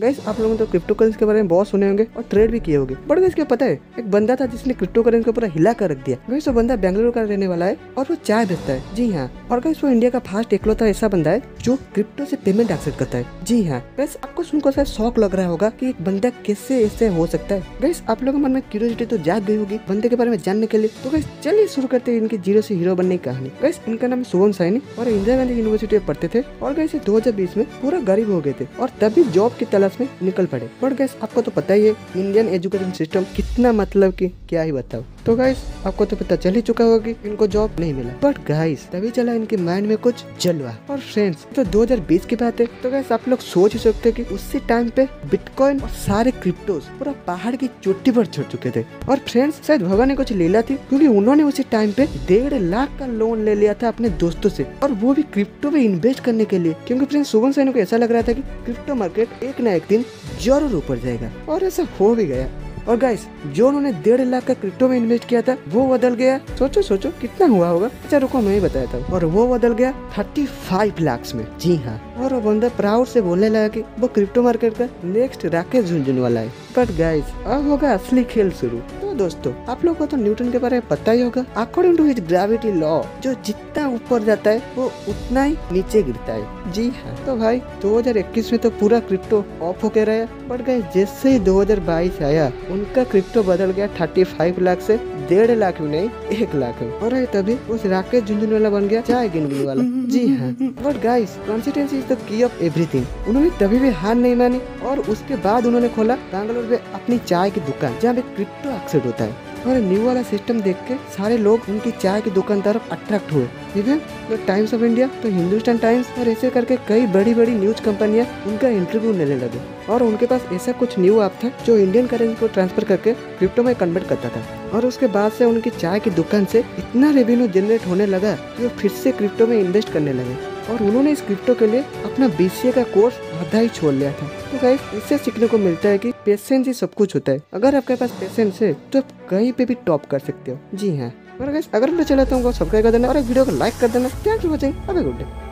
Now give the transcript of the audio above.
Gas आप लोगों तो क्रिप्टो करेंसी के बारे में बहुत सुने होंगे और ट्रेड भी किए होंगे। बट गैस क्या पता है? एक बंदा था जिसने क्रिप्टो करेंसी को पूरा हिला कर रख दिया। गैस वो बंदा बेंगलुरु का रहने वाला है और वो चाय बेचता है। जी हाँ। और गैस वो इंडिया का फास्ट एकलौता ऐसा बंदा है जो क्रिप्टो से पेमेंट एक्सेप्ट करता है। जी हाँ बस आपको सुनकर शायद शौक लग रहा होगा कि एक बंदा कैसे ऐसे हो सकता है। गैस आप लोगों के मन में क्यूरियोसिटी तो जाग गई होगी बंदे के बारे में जानने के लिए। तो गैस चलिए शुरू करते हैं इनकी ज़ीरो से हीरो बनने की कहानी। गैस इनका नाम शुभम सैनी और इंदिरा गांधी यूनिवर्सिटी में पढ़ते थे और गैस दो में पूरा गरीब हो गए थे और तभी जॉब की तलाश में निकल पड़े। बट गैस आपको तो पता ही है इंडियन एजुकेशन सिस्टम कितना मतलब की क्या ही बताओ तो गाइस आपको तो पता चल ही चुका होगा कि इनको जॉब नहीं मिला। बट गाइस तभी चला इनके माइंड में कुछ जलवा। और फ्रेंड्स तो 2020 की बात है। तो गाइस आप लोग सोच ही सकते कि उसी टाइम पे बिटकॉइन और सारे क्रिप्टोस पूरा पहाड़ की चोटी पर चढ़ चुके थे। और फ्रेंड्स शायद भगवान ने कुछ लीला थी, क्योंकि उन्होंने उसी टाइम पे डेढ़ लाख का लोन ले लिया था अपने दोस्तों से। और वो भी क्रिप्टो में इन्वेस्ट करने के लिए। क्योंकि फ्रेंड्स सुगम सैन को ऐसा लग रहा था की क्रिप्टो मार्केट एक ना एक दिन ज़रूर ऊपर जाएगा। और ऐसा हो भी गया। और गाइस जो उन्होंने डेढ़ लाख का क्रिप्टो में इन्वेस्ट किया था, वो बदल गया। सोचो सोचो, कितना हुआ होगा? अच्छा रुको, मैं ही बताया था। और वो बदल गया थर्टी फाइव लाख में। जी हाँ। और वो बंदा प्राउड से बोलने लगा कि वो क्रिप्टो मार्केट का नेक्स्ट राकेश झुंझुन वाला है। बट गाइस अब होगा असली खेल शुरू। तो दोस्तों, आप लोग को तो न्यूटन के बारे में पता ही होगा। According to his gravity law जो जितना ऊपर जाता है, वो उतना ही नीचे गिरता है। जी हाँ। तो भाई 2021 में तो पूरा क्रिप्टो ऑफ़ होके रहा बट गए जैसे ही 2022 आया, उनका क्रिप्टो बदल गया 35 लाख से डेढ़ लाख भी नहीं, एक लाख में और तभी उस राकेश झुंझुनवाला बन गया, चाय गिनगिन वाला। जी हाँ। But guys consistency is the key of everything उन्होंने तभी भी हार नहीं मानी और उसके बाद उन्होंने खोला बैंगलोर में अपनी चाय की दुकान, जहाँ पे क्रिप्टो एक्सेप्ट होता है। और न्यू वाला सिस्टम देख के सारे लोग उनकी चाय की दुकान तरफ़ अट्रैक्ट हुए। इवन तो टाइम्स ऑफ़ इंडिया तो हिंदुस्तान टाइम्स और ऐसे करके कई बड़ी बड़ी न्यूज़ कंपनियाँ उनका इंटरव्यू लेने लगे। और उनके पास ऐसा कुछ न्यू ऐप था जो इंडियन करेंसी को ट्रांसफ़र करके क्रिप्टो में कन्वर्ट करता था। और उसके बाद से उनकी चाय की दुकान से इतना रेवेन्यू जनरेट होने लगा कि वो फिर से क्रिप्टो में इन्वेस्ट करने लगे। और उन्होंने इस क्रिप्टो के लिए अपना बीसीए का कोर्स आधा ही छोड़ लिया था। तो गाइस इससे सीखने को मिलता है कि पेशेंस ही सब कुछ होता है। अगर आपके पास पेशेंस है तो आप कहीं पे भी टॉप कर सकते हो। जी हाँ। अगर मैं चला तो सब्सक्राइब कर देना और एक वीडियो को लाइक कर देना। थैंक यू वॉचिंग अभी गुड डे